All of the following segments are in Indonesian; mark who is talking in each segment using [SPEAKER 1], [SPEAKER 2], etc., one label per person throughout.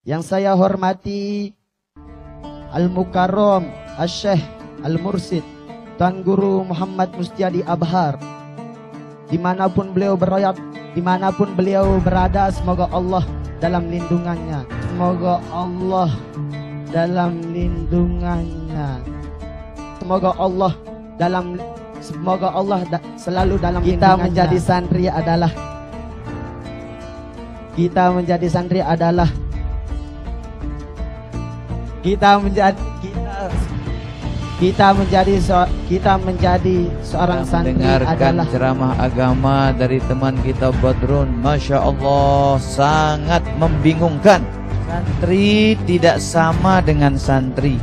[SPEAKER 1] Yang saya hormati Al-Mukarram Al-Syekh Al-Mursid Tuan Guru Muhammad Mustiadi Abhar. Di mana pun beliau beroyak Di mana pun beliau berada Semoga Allah dalam lindungannya. Semoga Allah dalam lindungannya. Semoga Allah dalam Semoga Allah da, selalu dalam kita menjadi santri adalah kita menjadi santri adalah kita menjadi kita kita menjadi so, kita menjadi seorang
[SPEAKER 2] Kita
[SPEAKER 1] santri adalah
[SPEAKER 2] ceramah agama dari teman kita Badrun. Masya Allah sangat membingungkan. Santri tidak sama dengan santri.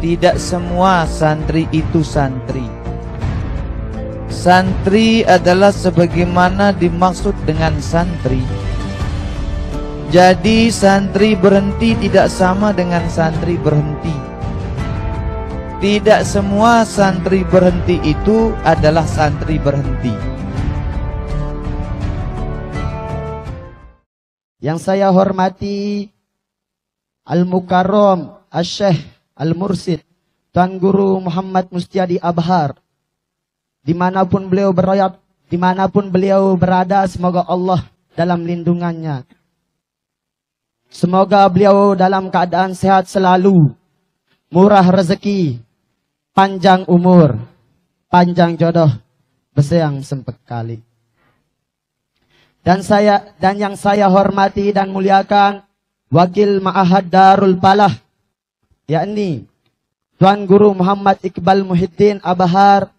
[SPEAKER 2] Tidak semua santri itu santri. Santri adalah sebagaimana dimaksud dengan santri Jadi santri berhenti tidak sama dengan santri berhenti. Tidak semua santri berhenti itu adalah santri berhenti.
[SPEAKER 1] Yang saya hormati Al-Mukarram Al-Syekh Al-Mursid Tuan Guru Muhammad Mustiadi Abhar. Di mana pun beliau beroyak Di mana pun beliau berada Semoga Allah dalam lindungannya Semoga beliau dalam keadaan sehat selalu. Murah rezeki. Panjang umur. Panjang jodoh. Berseang sempekali. Dan saya dan yang saya hormati dan muliakan wakil Ma'ahad Darul Palah yakni Tuan Guru Muhammad Iqbal Muhyiddin Abahar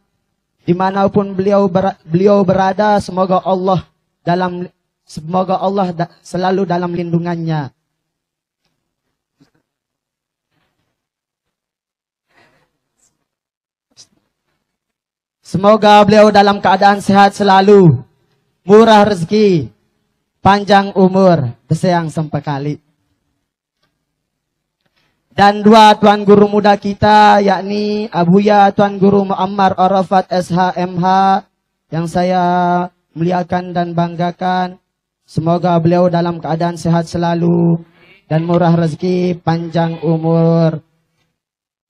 [SPEAKER 1] di mana pun beliau ber, beliau berada semoga Allah dalam semoga Allah da, selalu dalam lindungannya Semoga beliau dalam keadaan sehat selalu murah rezeki, panjang umur, berseang sempekali. Dan dua tuan guru muda kita yakni Abuya Tuan Guru Muammar Arafat SHMH yang saya muliakan dan banggakan. Semoga beliau dalam keadaan sehat selalu dan murah rezeki, panjang umur.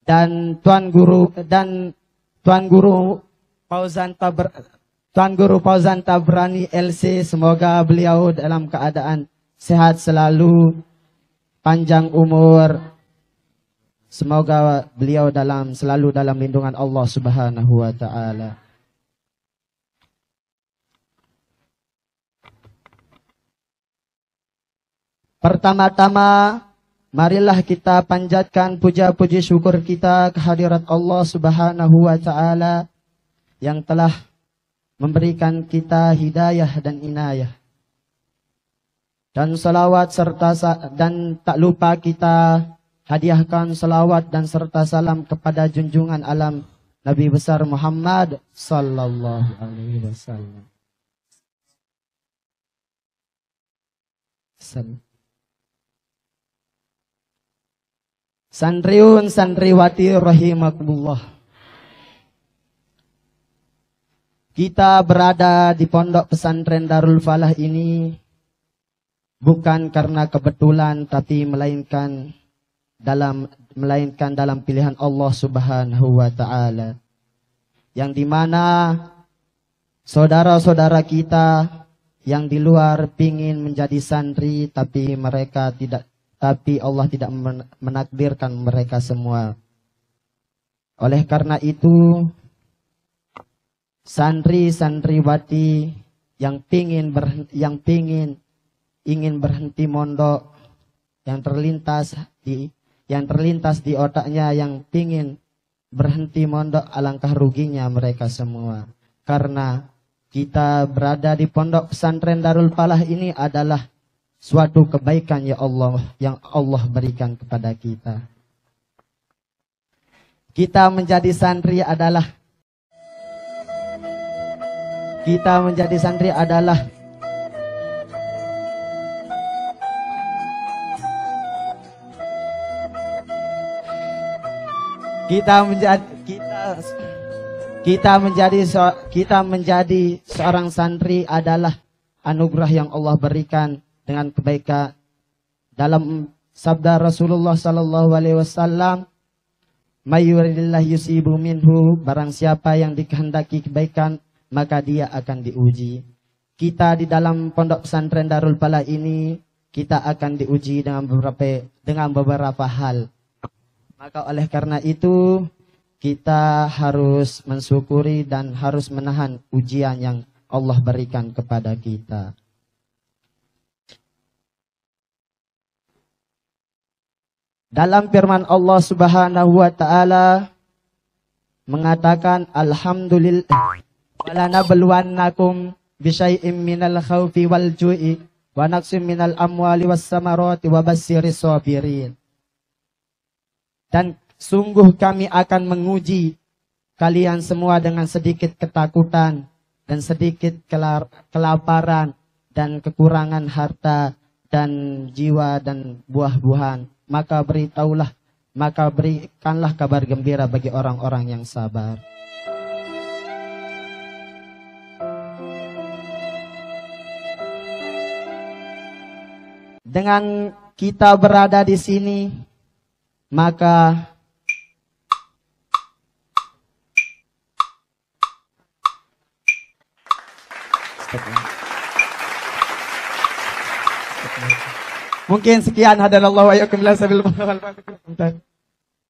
[SPEAKER 1] Dan Tuan Guru dan Tuan Guru Fauzan Taber, Tuan Guru Fauzan Tabrani LC, semoga beliau dalam keadaan sehat selalu, panjang umur. Semoga beliau dalam selalu dalam lindungan Allah Subhanahu wa taala. Pertama-tama marilah kita panjatkan puja-puji syukur kita kehadirat Allah Subhanahu wa taala yang telah memberikan kita hidayah dan inayah. Dan salawat serta dan tak lupa kita hadiahkan salawat dan serta salam kepada junjungan alam Nabi besar Muhammad sallallahu alaihi wasallam. Sanriun sanriwati rahimakumullah. Kita berada di pondok pesantren Darul Falah ini bukan karena kebetulan tapi melainkan dalam melainkan dalam pilihan Allah Subhanahu wa taala. Yang di mana saudara-saudara kita yang di luar pingin menjadi santri tapi mereka tidak tapi Allah tidak menakdirkan mereka semua. Oleh karena itu santri-santriwati yang pingin ber, yang pingin ingin berhenti mondok yang terlintas di yang terlintas di otaknya yang pingin berhenti mondok alangkah ruginya mereka semua karena kita berada di pondok pesantren Darul Falah ini adalah suatu kebaikan ya Allah yang Allah berikan kepada kita. Kita menjadi santri adalah kita menjadi santri adalah kita menjadi kita kita menjadi kita menjadi seorang santri adalah anugerah yang Allah berikan dengan kebaikan. Dalam sabda Rasulullah sallallahu alaihi wasallam Mayuridillah yusibu minhu barang siapa yang dikehendaki kebaikan maka dia akan diuji. Kita di dalam pondok pesantren Darul Pala ini kita akan diuji dengan beberapa dengan beberapa hal. Maka oleh karena itu kita harus mensyukuri dan harus menahan ujian yang Allah berikan kepada kita. Dalam firman Allah Subhanahu wa taala mengatakan alhamdulillah wala nabluwannakum bisyai'im minal khaufi wal ju'i wa naqsim minal amwali was samarati wa basyiri sabirin. Dan sungguh kami akan menguji kalian semua dengan sedikit ketakutan dan sedikit kelaparan dan kekurangan harta dan jiwa dan buah-buahan maka beritahulah, maka berikanlah kabar gembira bagi orang-orang yang sabar. Dengan kita berada di sini, maka Mungkin sekian hadalallahu wa yakum sabil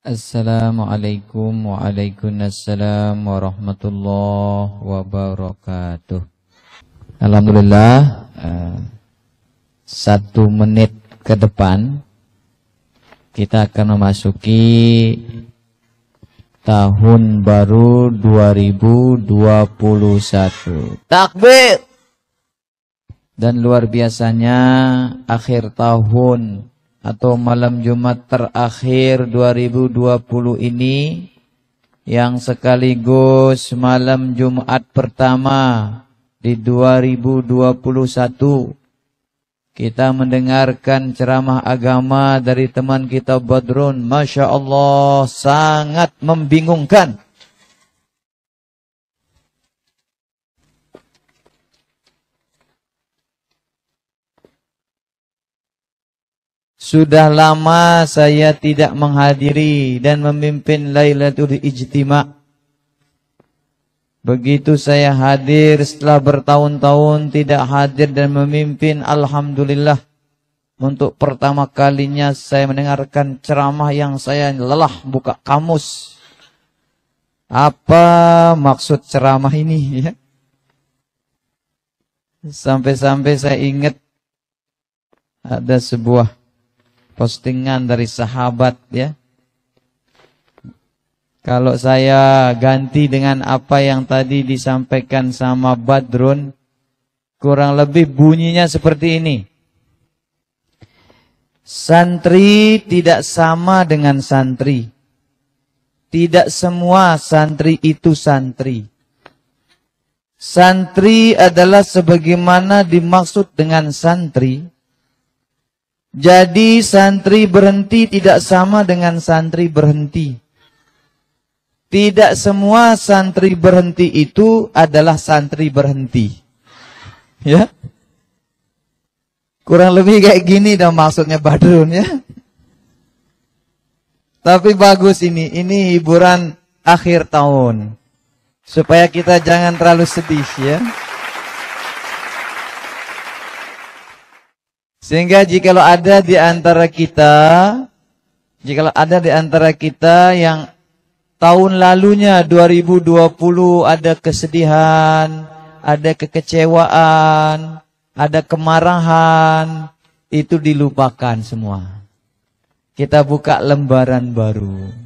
[SPEAKER 2] Assalamualaikum waalaikumsalam warahmatullahi wabarakatuh. Alhamdulillah uh, satu menit ke depan kita akan memasuki tahun baru 2021. Takbir! Dan luar biasanya akhir tahun atau malam Jumat terakhir 2020 ini yang sekaligus malam Jumat pertama di 2021 kita mendengarkan ceramah agama dari teman kita Badrun Masya Allah sangat membingungkan Sudah lama saya tidak menghadiri dan memimpin Lailatul Ijtima. Begitu saya hadir setelah bertahun-tahun tidak hadir dan memimpin Alhamdulillah. Untuk pertama kalinya saya mendengarkan ceramah yang saya lelah buka kamus. Apa maksud ceramah ini ya? Sampai-sampai saya ingat ada sebuah postingan dari sahabat ya. Kalau saya ganti dengan apa yang tadi disampaikan sama Badrun, kurang lebih bunyinya seperti ini. Santri tidak sama dengan santri. Tidak semua santri itu santri. Santri adalah sebagaimana dimaksud dengan santri jadi santri berhenti tidak sama dengan santri berhenti. Tidak semua santri berhenti itu adalah santri berhenti. Ya. Kurang lebih kayak gini dong maksudnya Badrun ya. Tapi bagus ini, ini hiburan akhir tahun. Supaya kita jangan terlalu sedih ya. Sehingga jikalau ada di antara kita, jikalau ada di antara kita yang tahun lalunya 2020 ada kesedihan, ada kekecewaan, ada kemarahan, itu dilupakan semua. Kita buka lembaran baru.